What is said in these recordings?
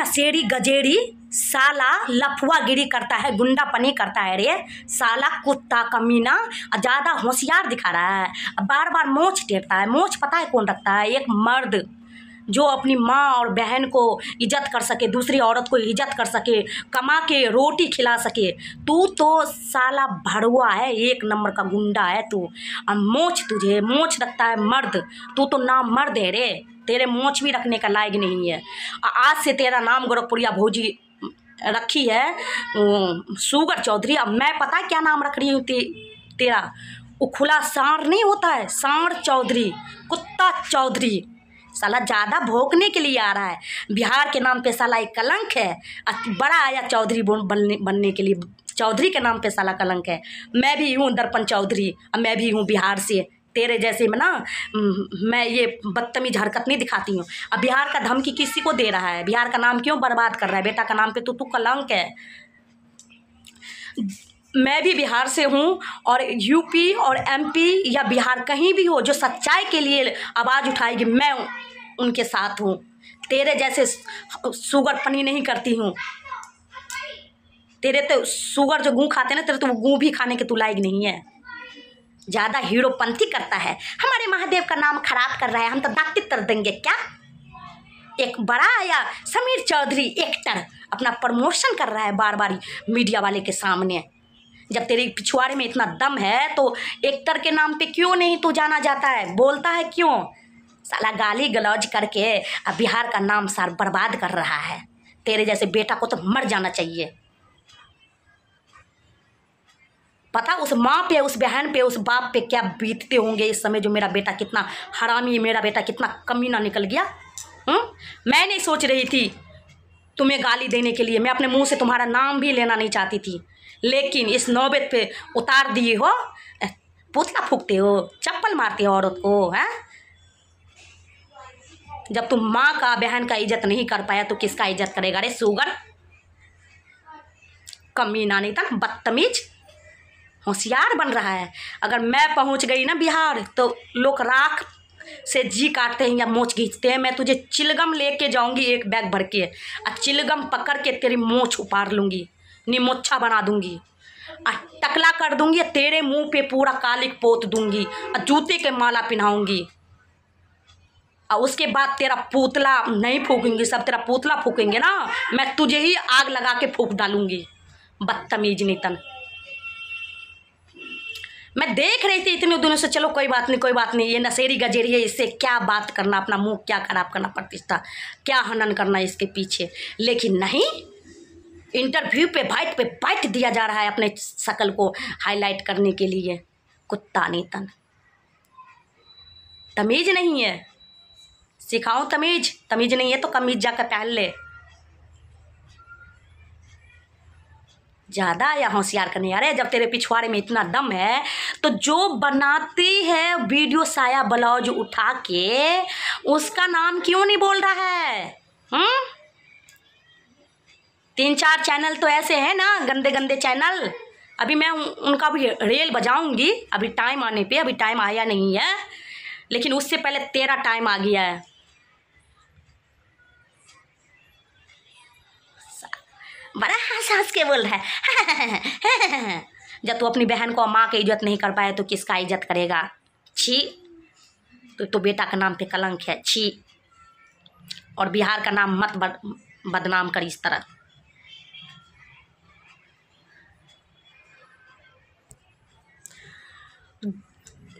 नशेड़ी, गजेड़ी, साला लफुआ गिरी करता है गुंडा पनी करता है रे। साला कुत्ता कमीना ज़्यादा होशियार दिखा रहा है। बार बार मोछ टेरता है मोछ पता है कौन रखता है? एक मर्द। जो अपनी माँ और बहन को इज़्ज़त कर सके दूसरी औरत को इज़्ज़त कर सके कमा के रोटी खिला सके तू तो साला भड़ुआ है एक नंबर का गुंडा है तू। और मोछ तुझे मोछ रखता है मर्द तू तो नाम मर्द है रे तेरे मोछ भी रखने का लायक नहीं है। आज से तेरा नाम गोरखपुरिया भौजी रखी है सुगर चौधरी अब मैं पता क्या नाम रख रही हूँ ते, तेरा? वो खुला सांड नहीं होता है सांड चौधरी कुत्ता चौधरी। साला ज़्यादा भोंकने के लिए आ रहा है। बिहार के नाम पे साला एक कलंक है। बड़ा आया चौधरी बनने बनने के लिए। चौधरी के नाम पे साला कलंक है। मैं भी हूँ दर्पण चौधरी। और मैं भी हूँ बिहार से। तेरे जैसे में ना मैं ये बदतमीज हरकत नहीं दिखाती हूँ। अब बिहार का धमकी किसी को दे रहा है? बिहार का नाम क्यों बर्बाद कर रहा है? बेटा का नाम पे तो तू कलंक है। मैं भी बिहार से हूँ और यूपी और एमपी या बिहार कहीं भी हो जो सच्चाई के लिए आवाज़ उठाएगी, मैं उनके साथ हूँ। तेरे जैसे शुगर पनी नहीं करती हूँ। तेरे तो शुगर जो गूँ खाते ना, तेरे तो वो गूँ भी खाने के तू लायक नहीं है। ज़्यादा हीरोपंथी करता है। हमारे महादेव का नाम खराब कर रहा है, हम तो दांत तर देंगे, क्या? एक बड़ा आया समीर चौधरी एक्टर अपना प्रमोशन कर रहा है बार बार मीडिया वाले के सामने। जब तेरे पिछवाड़े में इतना दम है तो एक्टर के नाम पे क्यों नहीं तू जाना जाता है? बोलता है क्यों? साला गाली गलौज करके अब बिहार का नाम सार बर्बाद कर रहा है। तेरे जैसे बेटा को तो मर जाना चाहिए। पता उस माँ पे, उस बहन पे, उस बाप पे क्या बीतते होंगे इस समय जो मेरा बेटा कितना हरामी, मेरा बेटा कितना कमीना निकल गया? हम्म? मैं नहीं सोच रही थी तुम्हें गाली देने के लिए। मैं अपने मुँह से तुम्हारा नाम भी लेना नहीं चाहती थी। लेकिन इस नौबत पे उतार दिए हो पुतला फूकते हो, चप्पल मारते हो औरत को, हैं? जब तुम माँ का, बहन का इज़्ज़त नहीं कर पाया तो किसका इज़्ज़त करेगा? रे सुगर कमीना नहीं था बदतमीज। होशियार बन रहा है। अगर मैं पहुँच गई ना बिहार तो लोग राख से जी काटते हैं या मोच खींचते हैं। मैं तुझे चिलगम लेके जाऊँगी एक बैग भर के। और चिलगम पकड़ के तेरी मोछ उपार लूँगी। निमोच्छा बना दूँगी। और टकला कर दूँगी तेरे मुँह पे पूरा कालिक पोत दूँगी। और जूते के माला पहनाऊँगी। उसके बाद तेरा पुतला, नहीं फूकेंगे, सब तेरा पुतला फूकेंगे ना, मैं तुझे ही आग लगा के फूक डालूँगी, बदतमीज नितन। मैं देख रही थी इतने दिनों से, चलो कोई बात नहीं, कोई बात नहीं, ये नशेरी गजेरी है, इससे क्या बात करना, अपना मुँह क्या खराब करना, प्रतिष्ठा, क्या हनन करना इसके पीछे। लेकिन नहीं इंटरव्यू पे बाइट पे बाइट दिया जा रहा है अपने शकल को हाईलाइट करने के लिए, कुत्ता नीतन। तमीज नहीं है। सिखाओ तमीज। तमीज नहीं है तो कमीज जाकर पहन ले। ज़्यादा या होशियार करने रहे जब तेरे पिछवाड़े में इतना दम है तो जो बनाती है वीडियो साया ब्लाउज उठा के, उसका नाम क्यों नहीं बोल रहा है? हम्म? तीन चार चैनल तो ऐसे हैं ना गंदे गंदे चैनल। अभी मैं उनका भी रेल बजाऊँगी। अभी टाइम आने पे, अभी टाइम आया नहीं है। लेकिन उससे पहले तेरा टाइम आ गया है। बड़ा हंस हंस के बोल रहा है। जब तू अपनी बहन को माँ की इज़्ज़त नहीं कर पाए तो किसका इज़्ज़त करेगा? छी। तो तो बेटा का नाम पे कलंक है। छी। और बिहार का नाम मत बद, बदनाम कर इस तरह।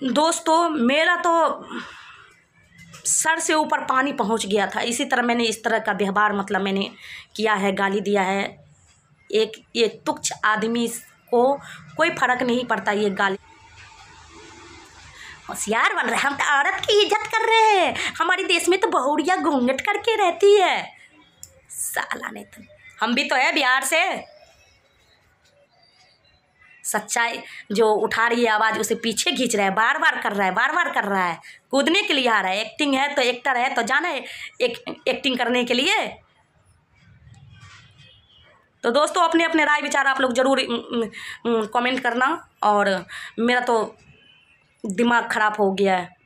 दोस्तों मेरा तो सर से ऊपर पानी पहुँच गया था। इसी तरह मैंने इस तरह का व्यवहार मतलब मैंने किया है, गाली दिया है। एक, ये तुच्छ आदमी को कोई फ़र्क नहीं पड़ता ये गाली। होशियार बन रहे हम तो औरत की इज़्ज़त कर रहे हैं। हमारे देश में तो बहुड़िया घूंघट करके रहती है। साला ने तो हम भी तो है बिहार से। सच्चाई जो उठा रही है आवाज़, उसे पीछे खींच रहा है बार बार कर रहा है बार बार कर रहा है। कूदने के लिए आ रहा है। एक्टिंग है तो एक्टर है तो जाना है एक एक्टिंग करने के लिए। तो दोस्तों अपने अपने राय, विचार आप लोग ज़रूर कमेंट करना। और मेरा तो दिमाग ख़राब हो गया है।